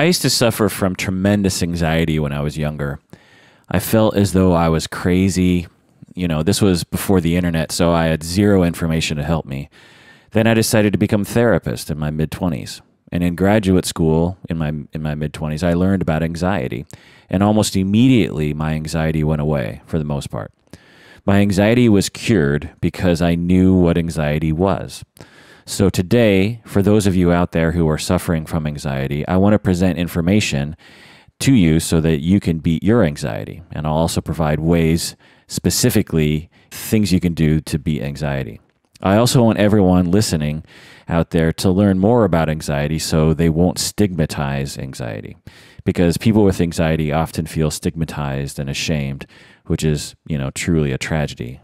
I used to suffer from tremendous anxiety when I was younger. I felt as though I was crazy. You know, this was before the internet, so I had zero information to help me. Then I decided to become a therapist in my mid 20s. And in graduate school in my in my mid 20s, I learned about anxiety. And almost immediately my anxiety went away for the most part. My anxiety was cured because I knew what anxiety was. So today, for those of you out there who are suffering from anxiety, I want to present information to you so that you can beat your anxiety. And I'll also provide ways, specifically, things you can do to beat anxiety. I also want everyone listening out there to learn more about anxiety so they won't stigmatize anxiety. Because people with anxiety often feel stigmatized and ashamed, which is, you know, truly a tragedy.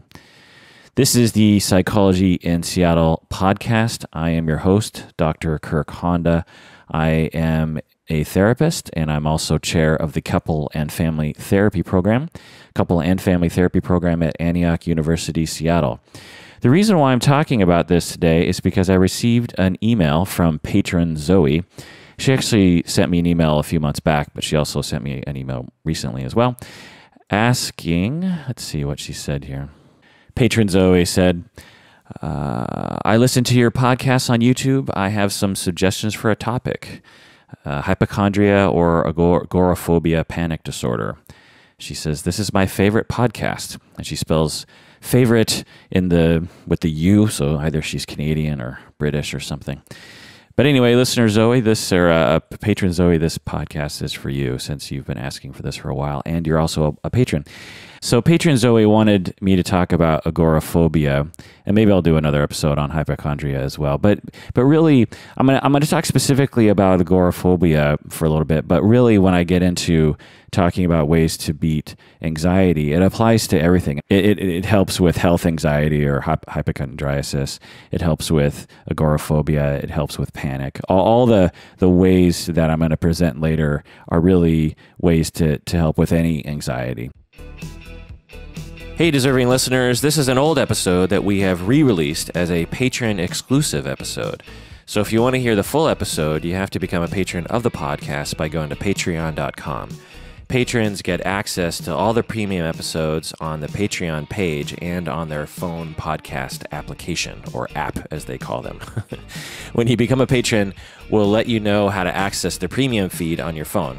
This is the Psychology in Seattle podcast. I am your host, Dr. Kirk Honda. I am a therapist and I'm also chair of the Couple and Family Therapy Program, Couple and Family Therapy Program at Antioch University, Seattle. The reason why I'm talking about this today is because I received an email from patron Zoe. She actually sent me an email a few months back, but she also sent me an email recently as well, asking, let's see what she said here. Patron Zoe said, uh, I listen to your podcasts on YouTube. I have some suggestions for a topic uh, hypochondria or agoraphobia panic disorder. She says, This is my favorite podcast. And she spells favorite in the with the U, so either she's Canadian or British or something. But anyway, listener Zoe, this or uh, patron Zoe, this podcast is for you since you've been asking for this for a while, and you're also a, a patron. So, patron Zoe wanted me to talk about agoraphobia, and maybe I'll do another episode on hypochondria as well. But, but really, I'm gonna I'm gonna talk specifically about agoraphobia for a little bit. But really, when I get into talking about ways to beat anxiety, it applies to everything. It, it, it helps with health anxiety or hypochondriasis. It helps with agoraphobia. It helps with panic. All, all the the ways that I'm going to present later are really ways to to help with any anxiety. Hey, deserving listeners, this is an old episode that we have re released as a patron exclusive episode. So if you want to hear the full episode, you have to become a patron of the podcast by going to patreon.com. Patrons get access to all the premium episodes on the Patreon page and on their phone podcast application, or app as they call them. when you become a patron, we'll let you know how to access the premium feed on your phone.